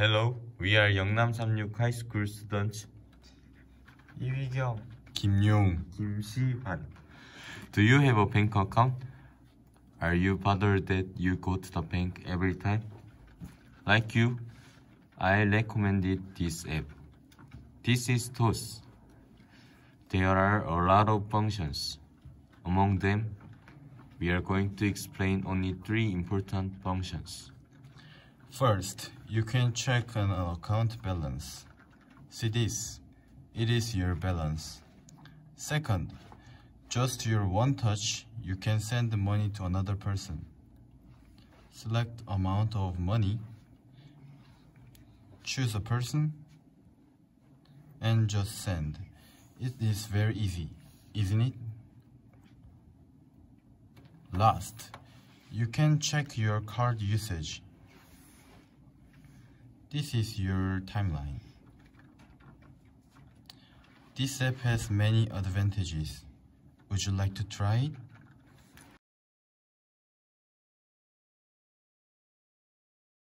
Hello, we are 영남 36 high school students. 이휘경, 김융, 김시환. Do you have a bank account? Are you bothered that you go to the bank every time? Like you, I recommended this app. This is Toss. There are a lot of functions. Among them, we are going to explain only three important functions. First, you can check an account balance. See this. It is your balance. Second, just your one touch, you can send the money to another person. Select amount of money, choose a person, and just send. It is very easy, isn't it? Last, you can check your card usage. This is your timeline. This app has many advantages. Would you like to try it?